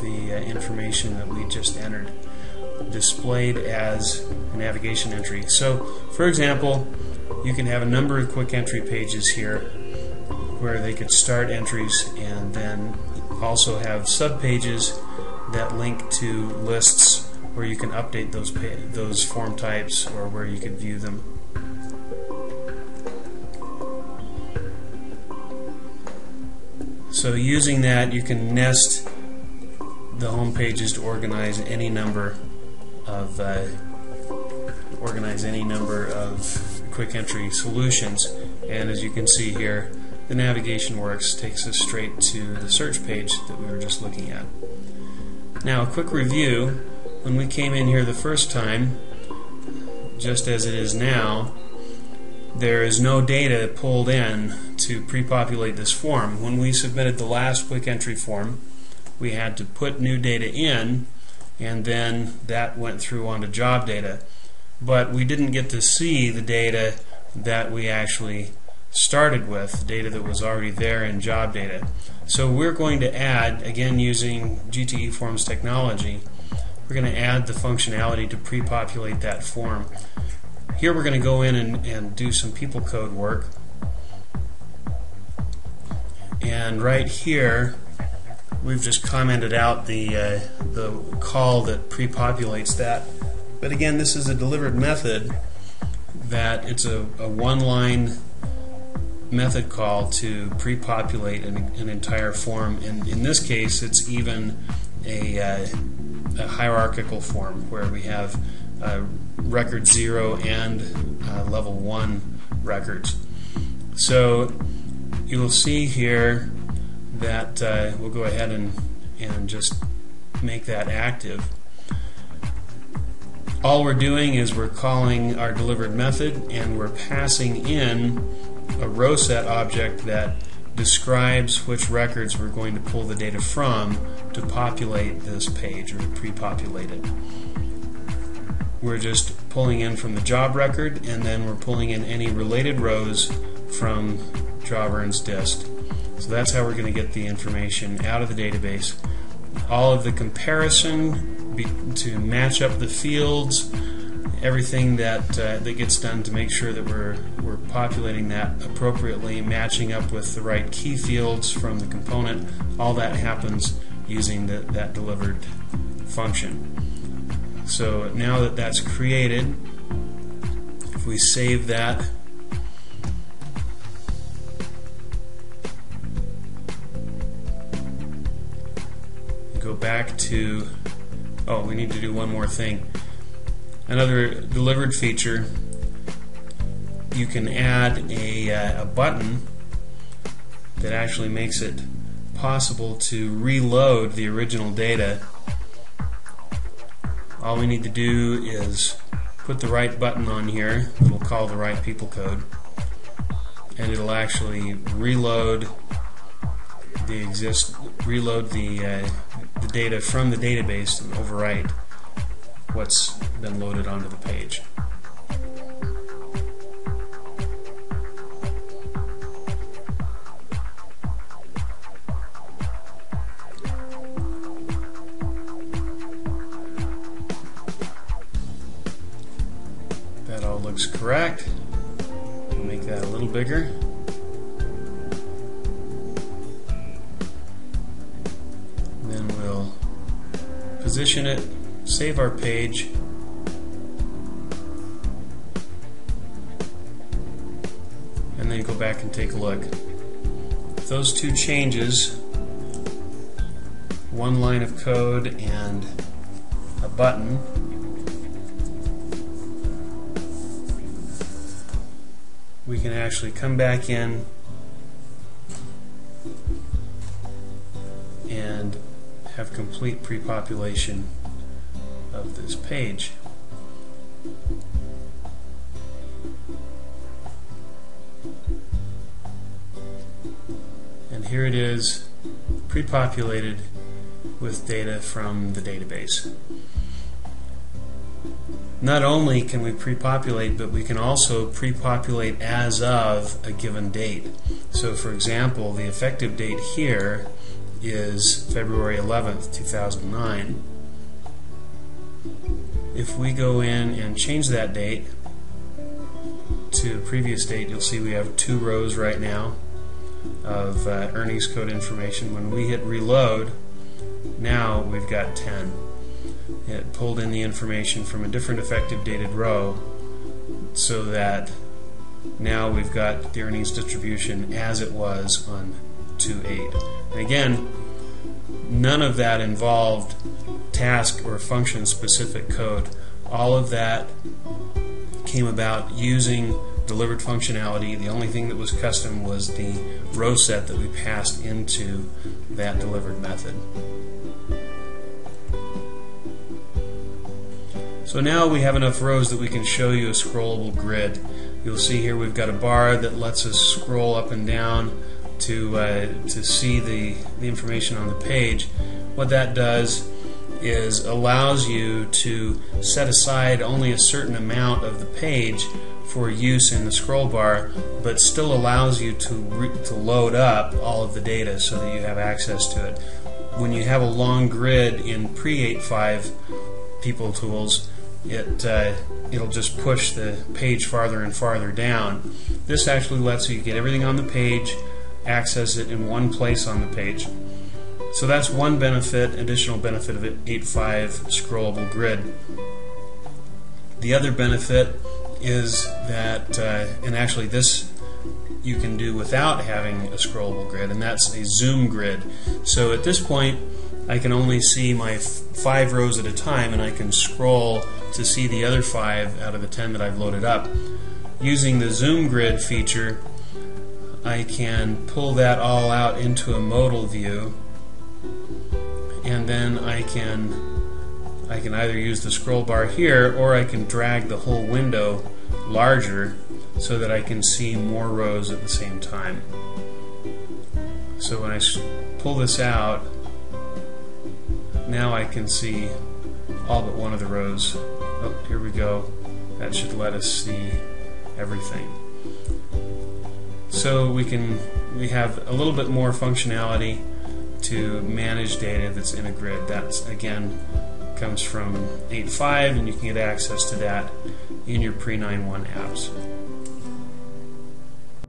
the uh, information that we just entered displayed as a navigation entry. So, for example, you can have a number of quick entry pages here where they could start entries and then also have subpages that link to lists where you can update those those form types or where you could view them. So using that you can nest the home page is to organize any number of uh, organize any number of quick entry solutions and as you can see here the navigation works takes us straight to the search page that we were just looking at. Now a quick review when we came in here the first time just as it is now there is no data pulled in to pre-populate this form. When we submitted the last quick entry form we had to put new data in and then that went through onto job data. But we didn't get to see the data that we actually started with, data that was already there in job data. So we're going to add, again using GT eForms technology, we're going to add the functionality to pre-populate that form. Here we're going to go in and, and do some PeopleCode work. And right here, we've just commented out the, uh, the call that pre-populates that. But again, this is a delivered method that it's a, a one-line method call to pre-populate an, an, entire form. And in this case, it's even a, uh, a hierarchical form where we have uh, record 0 and uh, level 1 records. So you'll see here that uh, we'll go ahead and, and just make that active. All we're doing is we're calling our delivered method and we're passing in a row set object that describes which records we're going to pull the data from to populate this page or to pre-populate it. We're just pulling in from the job record and then we're pulling in any related rows from Job Earns Dist. So that's how we're going to get the information out of the database. All of the comparison be, to match up the fields, everything that uh, that gets done to make sure that we're we're populating that appropriately, matching up with the right key fields from the component. All that happens using the, that delivered function. So now that that's created, if we save that back to, oh, we need to do one more thing. Another delivered feature, you can add a, uh, a button that actually makes it possible to reload the original data. All we need to do is put the right button on here, it'll call the right PeopleCode, and it'll actually reload the exist reload the uh, the data from the database and overwrite what's been loaded onto the page. That all looks correct. We'll make that a little bigger. Position it, save our page, and then go back and take a look. those two changes, one line of code and a button, we can actually come back in and have complete pre-population of this page. And here it is pre-populated with data from the database. Not only can we pre-populate, but we can also pre-populate as of a given date. So for example, the effective date here is February 11th, 2009. If we go in and change that date to the previous date, you'll see we have two rows right now of uh, earnings code information. When we hit reload, now we've got 10. It pulled in the information from a different effective dated row so that now we've got the earnings distribution as it was on 2.8. Again, none of that involved task or function specific code. All of that came about using delivered functionality. The only thing that was custom was the row set that we passed into that delivered method. So now we have enough rows that we can show you a scrollable grid. You'll see here we've got a bar that lets us scroll up and down to, uh, to see the, the information on the page. What that does is allows you to set aside only a certain amount of the page for use in the scroll bar, but still allows you to, to load up all of the data so that you have access to it. When you have a long grid in pre-8.5 PeopleTools, it uh, it'll just push the page farther and farther down. This actually lets you get everything on the page, access it in one place on the page. So that's one benefit, additional benefit of it, 8.5 scrollable grid. The other benefit is that, uh, and actually this you can do without having a scrollable grid, and that's a zoom grid. So at this point, I can only see my five rows at a time, and I can scroll to see the other five out of the ten that I've loaded up. Using the zoom grid feature, I can pull that all out into a modal view, and then I can I can either use the scroll bar here, or I can drag the whole window larger so that I can see more rows at the same time. So when I pull this out, now I can see all but one of the rows. Oh, here we go. That should let us see everything. So we can we have a little bit more functionality to manage data that's in a grid. That's again comes from 8.5 and you can get access to that in your pre 9.1 apps.